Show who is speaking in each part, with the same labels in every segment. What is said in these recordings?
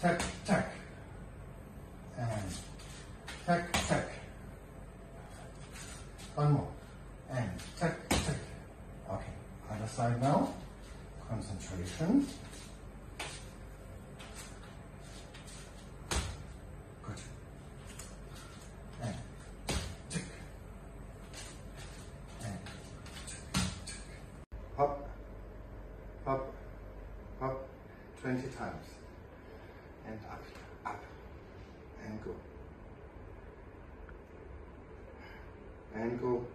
Speaker 1: tack, tack. And tack, tack. One more. And tack, tack. Okay, other side now. Concentration. Good. And tick. And tick, tick. Hop, hop, hop. 20 times. And up, up. And go. And go.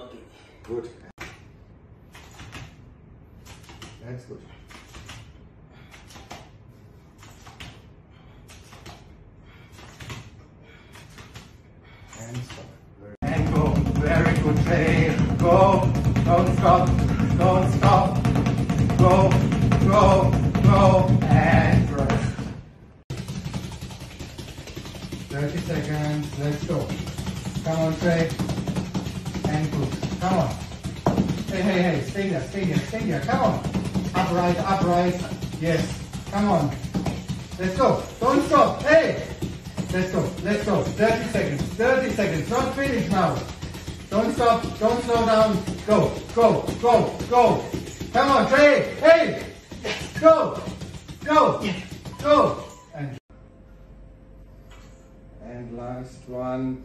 Speaker 2: Okay.
Speaker 1: Good. That's good. And stop. And go. Very good, Jay. Go. Don't stop. Don't stop. Go. Go. Go. And rest. 30 seconds. Let's go. Come on, Trey. And good. Come on. Hey, hey, hey. Stay there. Stay there. Stay there. Come on. Upright. Upright. Yes. Come on. Let's go. Don't stop. Hey. Let's go. Let's go. 30 seconds. 30 seconds. Not finish now. Don't stop. Don't slow down. Go. Go. Go. Go. Come on, Trey. Hey. Go. Go. Go. And and last one.